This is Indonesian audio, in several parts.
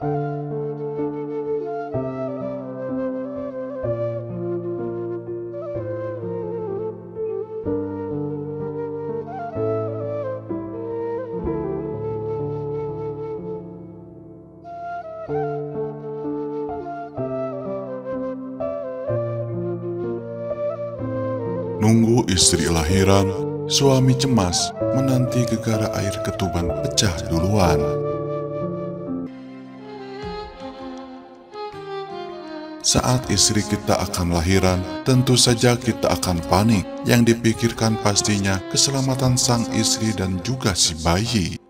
Nunggu istri lahiran, suami cemas menanti gegara air ketuban pecah duluan. Saat istri kita akan lahiran, tentu saja kita akan panik. Yang dipikirkan pastinya keselamatan sang istri dan juga si bayi.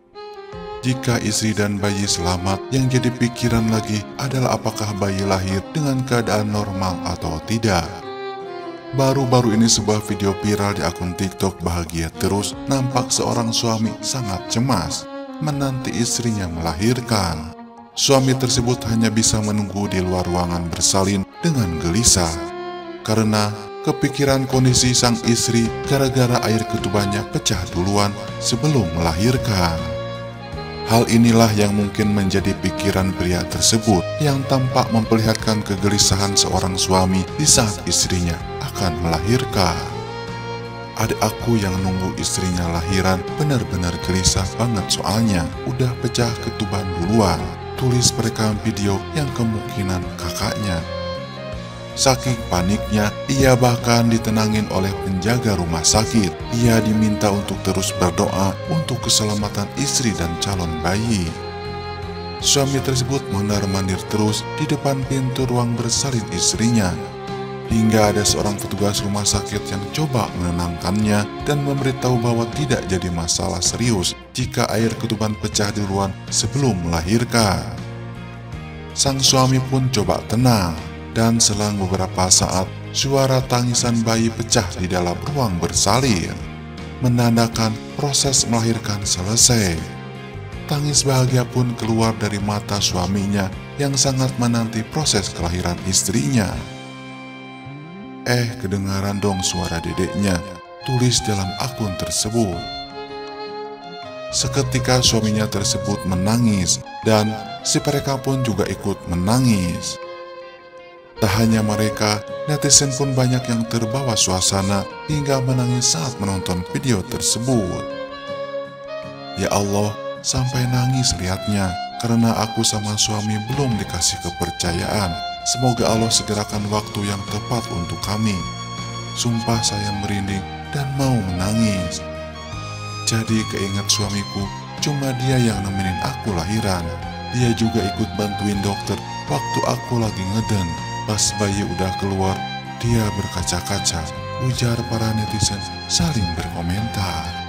Jika istri dan bayi selamat, yang jadi pikiran lagi adalah apakah bayi lahir dengan keadaan normal atau tidak. Baru-baru ini sebuah video viral di akun TikTok bahagia terus nampak seorang suami sangat cemas menanti istrinya melahirkan. Suami tersebut hanya bisa menunggu di luar ruangan bersalin dengan gelisah karena kepikiran kondisi sang istri gara-gara air ketubannya pecah duluan sebelum melahirkan. Hal inilah yang mungkin menjadi pikiran pria tersebut yang tampak memperlihatkan kegelisahan seorang suami di saat istrinya akan melahirkan. Adik aku yang nunggu istrinya lahiran benar-benar gelisah banget soalnya udah pecah ketuban duluan. Tulis perekam video yang kemungkinan kakaknya. Saking paniknya, ia bahkan ditenangin oleh penjaga rumah sakit. Ia diminta untuk terus berdoa untuk keselamatan istri dan calon bayi. Suami tersebut mondar-mandir terus di depan pintu ruang bersalin istrinya. Hingga ada seorang petugas rumah sakit yang coba menenangkannya dan memberitahu bahwa tidak jadi masalah serius jika air ketuban pecah duluan sebelum melahirkan. Sang suami pun coba tenang, dan selang beberapa saat suara tangisan bayi pecah di dalam ruang bersalin, menandakan proses melahirkan selesai. Tangis bahagia pun keluar dari mata suaminya yang sangat menanti proses kelahiran istrinya. Eh, kedengaran dong suara dedeknya, tulis dalam akun tersebut. Seketika suaminya tersebut menangis dan si mereka pun juga ikut menangis. Tak hanya mereka, netizen pun banyak yang terbawa suasana hingga menangis saat menonton video tersebut. Ya Allah, sampai nangis lihatnya karena aku sama suami belum dikasih kepercayaan. Semoga Allah segerakan waktu yang tepat untuk kami. Sumpah saya merinding dan mau menangis. Jadi keingat suamiku, cuma dia yang nemenin aku lahiran. Dia juga ikut bantuin dokter waktu aku lagi ngeden. Pas bayi udah keluar, dia berkaca-kaca. Ujar para netizen saling berkomentar.